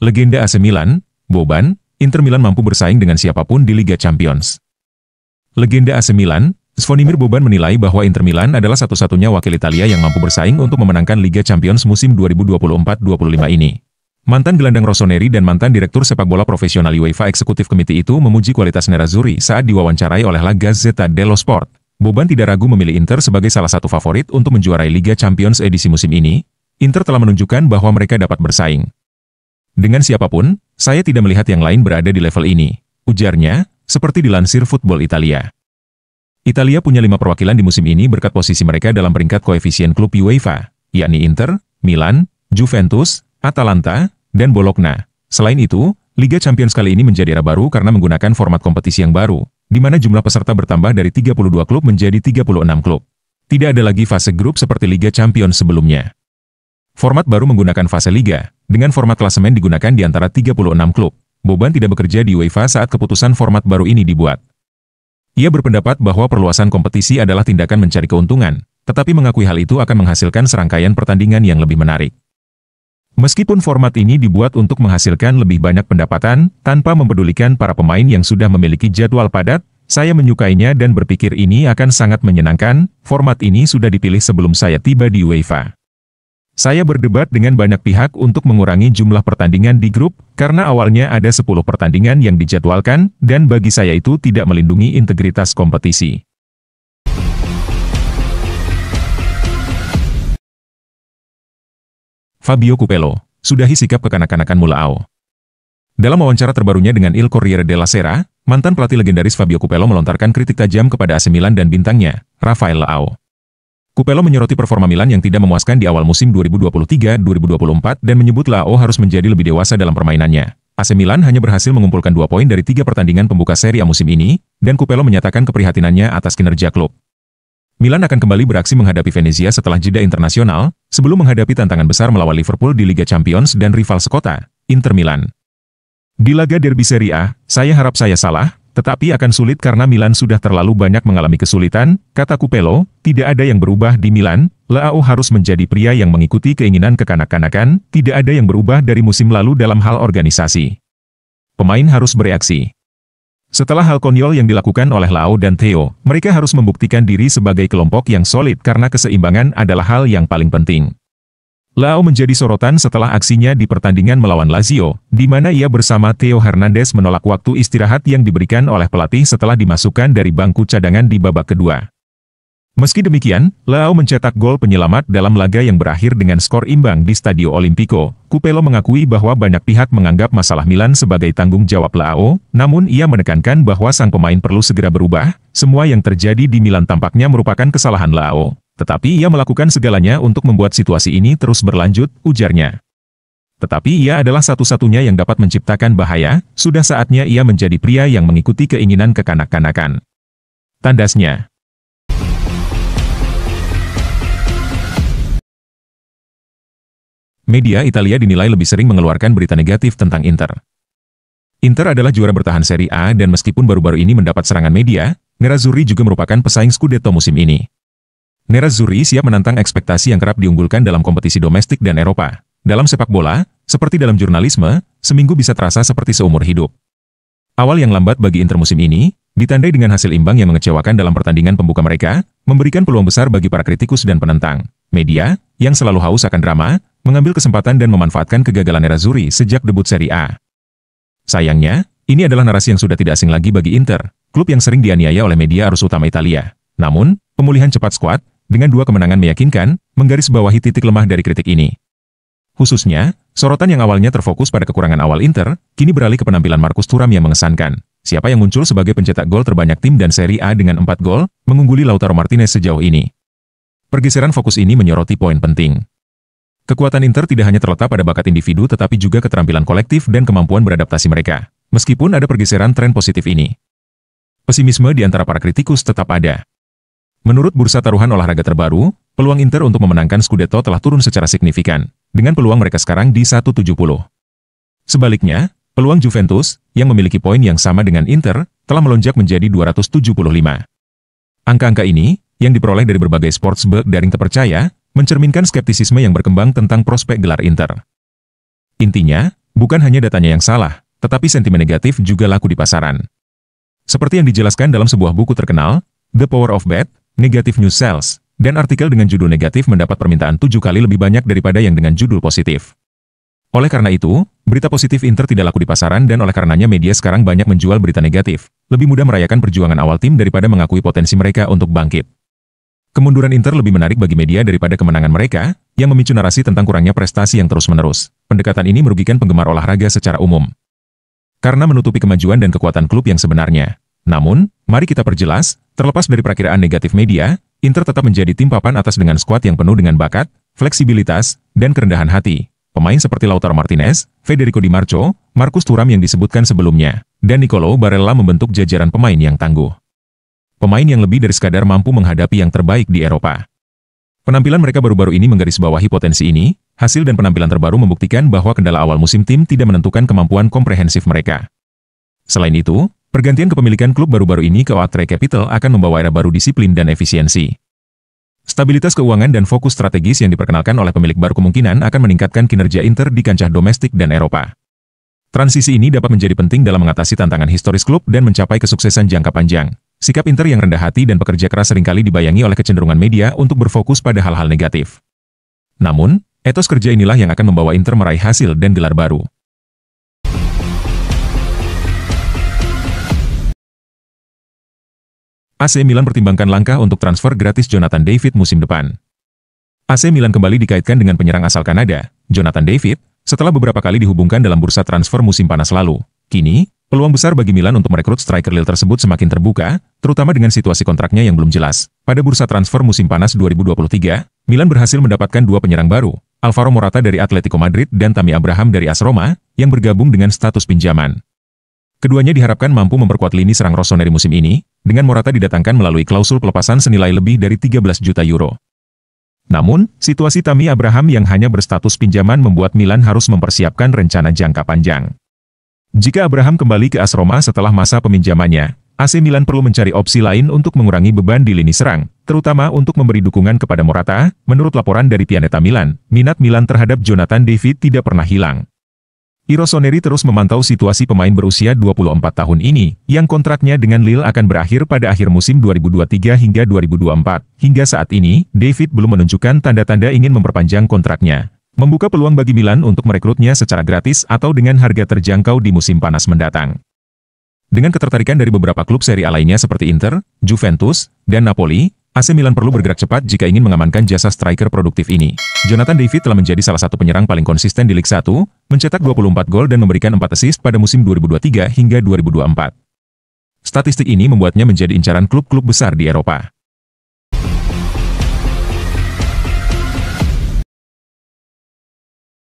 Legenda AC Milan, Boban, Inter Milan mampu bersaing dengan siapa pun di Liga Champions. Legenda AC Milan, Svonimir Boban menilai bahwa Inter Milan adalah satu-satunya wakil Italia yang mampu bersaing untuk memenangkan Liga Champions musim 2024-25 ini. Mantan gelandang Rossoneri dan mantan direktur sepak bola profesional UEFA Eksekutif Komite itu memuji kualitas Nerazzurri saat diwawancarai oleh La Gazzetta dello Sport. Boban tidak ragu memilih Inter sebagai salah satu favorit untuk menjuarai Liga Champions edisi musim ini. Inter telah menunjukkan bahwa mereka dapat bersaing. Dengan siapa pun, saya tidak melihat yang lain berada di level ini. Ujarnya, seperti dilansir Football Italia. Italia punya lima perwakilan di musim ini berkat posisi mereka dalam peringkat koefisien klub UEFA, yakni Inter, Milan, Juventus, Atalanta, dan Bologna. Selain itu, Liga Champions kali ini menjadi era baru karena menggunakan format kompetisi yang baru, di mana jumlah peserta bertambah dari 32 klub menjadi 36 klub. Tidak ada lagi fase grup seperti Liga Champions sebelumnya. Format baru menggunakan fase liga, dengan format klasemen digunakan di antara 36 klub. Boban tidak bekerja di UEFA saat keputusan format baru ini dibuat. Ia berpendapat bahwa perluasan kompetisi adalah tindakan mencari keuntungan, tetapi mengakui hal itu akan menghasilkan serangkaian pertandingan yang lebih menarik. Meskipun format ini dibuat untuk menghasilkan lebih banyak pendapatan, tanpa mempedulikan para pemain yang sudah memiliki jadwal padat, saya menyukainya dan berpikir ini akan sangat menyenangkan, format ini sudah dipilih sebelum saya tiba di UEFA. Saya berdebat dengan banyak pihak untuk mengurangi jumlah pertandingan di grup, karena awalnya ada 10 pertandingan yang dijadwalkan, dan bagi saya itu tidak melindungi integritas kompetisi. Fabio Cupello, sudahi sikap kekanak-kanakan Mulao. Dalam wawancara terbarunya dengan Il Corriere della Sera, mantan pelatih legendaris Fabio Cupello melontarkan kritik tajam kepada AC Milan dan bintangnya, Rafael Leao. Kupelo menyoroti performa Milan yang tidak memuaskan di awal musim 2023-2024 dan menyebut Lao harus menjadi lebih dewasa dalam permainannya. AC Milan hanya berhasil mengumpulkan dua poin dari tiga pertandingan pembuka seri A musim ini, dan Kupelo menyatakan keprihatinannya atas kinerja klub. Milan akan kembali beraksi menghadapi Venezia setelah jeda internasional, sebelum menghadapi tantangan besar melawan Liverpool di Liga Champions dan rival sekota, Inter Milan. Di laga derby Serie A, saya harap saya salah, tetapi akan sulit karena Milan sudah terlalu banyak mengalami kesulitan, kata Kupelo, tidak ada yang berubah di Milan, Leao harus menjadi pria yang mengikuti keinginan kekanak-kanakan, tidak ada yang berubah dari musim lalu dalam hal organisasi. Pemain harus bereaksi. Setelah hal konyol yang dilakukan oleh Lao dan Theo, mereka harus membuktikan diri sebagai kelompok yang solid karena keseimbangan adalah hal yang paling penting. Lao menjadi sorotan setelah aksinya di pertandingan melawan Lazio, di mana ia bersama Theo Hernandez menolak waktu istirahat yang diberikan oleh pelatih setelah dimasukkan dari bangku cadangan di babak kedua. Meski demikian, Lao mencetak gol penyelamat dalam laga yang berakhir dengan skor imbang di Stadio Olimpico. Kupelo mengakui bahwa banyak pihak menganggap masalah Milan sebagai tanggung jawab Lao, namun ia menekankan bahwa sang pemain perlu segera berubah, semua yang terjadi di Milan tampaknya merupakan kesalahan Lao. Tetapi ia melakukan segalanya untuk membuat situasi ini terus berlanjut, ujarnya. Tetapi ia adalah satu-satunya yang dapat menciptakan bahaya, sudah saatnya ia menjadi pria yang mengikuti keinginan kekanak-kanakan. Tandasnya. Media Italia dinilai lebih sering mengeluarkan berita negatif tentang Inter. Inter adalah juara bertahan Serie A dan meskipun baru-baru ini mendapat serangan media, Nerazzurri juga merupakan pesaing Scudetto musim ini. Nerazzurri siap menantang ekspektasi yang kerap diunggulkan dalam kompetisi domestik dan Eropa. Dalam sepak bola, seperti dalam jurnalisme, seminggu bisa terasa seperti seumur hidup. Awal yang lambat bagi Inter musim ini, ditandai dengan hasil imbang yang mengecewakan dalam pertandingan pembuka mereka, memberikan peluang besar bagi para kritikus dan penentang. Media, yang selalu haus akan drama, mengambil kesempatan dan memanfaatkan kegagalan Nerazzurri sejak debut Serie A. Sayangnya, ini adalah narasi yang sudah tidak asing lagi bagi Inter, klub yang sering dianiaya oleh media arus utama Italia. Namun, pemulihan cepat skuad, dengan dua kemenangan meyakinkan, menggarisbawahi titik lemah dari kritik ini. Khususnya, sorotan yang awalnya terfokus pada kekurangan awal Inter, kini beralih ke penampilan Markus Thuram yang mengesankan. Siapa yang muncul sebagai pencetak gol terbanyak tim dan seri A dengan 4 gol, mengungguli Lautaro Martinez sejauh ini. Pergeseran fokus ini menyoroti poin penting. Kekuatan Inter tidak hanya terletak pada bakat individu tetapi juga keterampilan kolektif dan kemampuan beradaptasi mereka. Meskipun ada pergeseran tren positif ini. Pesimisme di antara para kritikus tetap ada. Menurut bursa taruhan olahraga terbaru, peluang Inter untuk memenangkan Scudetto telah turun secara signifikan, dengan peluang mereka sekarang di 170. Sebaliknya, peluang Juventus, yang memiliki poin yang sama dengan Inter, telah melonjak menjadi 275. Angka-angka ini, yang diperoleh dari berbagai sportsbook daring terpercaya, mencerminkan skeptisisme yang berkembang tentang prospek gelar Inter. Intinya, Bukan hanya datanya yang salah, tetapi sentimen negatif juga laku di pasaran. Seperti yang dijelaskan dalam sebuah buku terkenal, The Power of Bad, Negative News Sales, dan artikel dengan judul negatif mendapat permintaan tujuh kali lebih banyak daripada yang dengan judul positif. Oleh karena itu, berita positif Inter tidak laku di pasaran dan oleh karenanya media sekarang banyak menjual berita negatif. Lebih mudah merayakan perjuangan awal tim daripada mengakui potensi mereka untuk bangkit. Kemunduran Inter lebih menarik bagi media daripada kemenangan mereka, yang memicu narasi tentang kurangnya prestasi yang terus-menerus. Pendekatan ini merugikan penggemar olahraga secara umum. Karena menutupi kemajuan dan kekuatan klub yang sebenarnya. Namun, mari kita perjelas, terlepas dari perakiraan negatif media, Inter tetap menjadi tim papan atas dengan skuad yang penuh dengan bakat, fleksibilitas, dan kerendahan hati. Pemain seperti Lautaro Martinez, Federico Di Marco, Marcus Thuram yang disebutkan sebelumnya, dan Nicolo Barella membentuk jajaran pemain yang tangguh. Pemain yang lebih dari sekadar mampu menghadapi yang terbaik di Eropa. Penampilan mereka baru-baru ini menggarisbawahi potensi ini, hasil dan penampilan terbaru membuktikan bahwa kendala awal musim tim tidak menentukan kemampuan komprehensif mereka. Selain itu, pergantian kepemilikan klub baru-baru ini ke Outre Capital akan membawa era baru disiplin dan efisiensi. Stabilitas keuangan dan fokus strategis yang diperkenalkan oleh pemilik baru kemungkinan akan meningkatkan kinerja Inter di kancah domestik dan Eropa. Transisi ini dapat menjadi penting dalam mengatasi tantangan historis klub dan mencapai kesuksesan jangka panjang. Sikap Inter yang rendah hati dan pekerja keras sering kali dibayangi oleh kecenderungan media untuk berfokus pada hal-hal negatif. Namun, etos kerja inilah yang akan membawa Inter meraih hasil dan gelar baru. AC Milan pertimbangkan langkah untuk transfer gratis Jonathan David musim depan. AC Milan kembali dikaitkan dengan penyerang asal Kanada, Jonathan David, setelah beberapa kali dihubungkan dalam bursa transfer musim panas lalu. Kini, peluang besar bagi Milan untuk merekrut striker Lille tersebut semakin terbuka, terutama dengan situasi kontraknya yang belum jelas. Pada bursa transfer musim panas 2023, Milan berhasil mendapatkan dua penyerang baru, Alvaro Morata dari Atletico Madrid dan Tammy Abraham dari AS Roma, yang bergabung dengan status pinjaman. Keduanya diharapkan mampu memperkuat lini serang Rossoneri musim ini, dengan Morata didatangkan melalui klausul pelepasan senilai lebih dari 13 juta euro. Namun, situasi Tammy Abraham yang hanya berstatus pinjaman membuat Milan harus mempersiapkan rencana jangka panjang. Jika Abraham kembali ke AS Roma setelah masa peminjamannya, AC Milan perlu mencari opsi lain untuk mengurangi beban di lini serang, terutama untuk memberi dukungan kepada Morata. Menurut laporan dari Pianeta Milan, minat Milan terhadap Jonathan David tidak pernah hilang. Irosoneri terus memantau situasi pemain berusia 24 tahun ini, yang kontraknya dengan Lille akan berakhir pada akhir musim 2023 hingga 2024. Hingga saat ini, David belum menunjukkan tanda-tanda ingin memperpanjang kontraknya. Membuka peluang bagi Milan untuk merekrutnya secara gratis atau dengan harga terjangkau di musim panas mendatang. Dengan ketertarikan dari beberapa klub seri A lainnya seperti Inter, Juventus, dan Napoli, AC Milan perlu bergerak cepat jika ingin mengamankan jasa striker produktif ini. Jonathan David telah menjadi salah satu penyerang paling konsisten di Liga 1, mencetak 24 gol dan memberikan 4 assist pada musim 2023 hingga 2024. Statistik ini membuatnya menjadi incaran klub-klub besar di Eropa.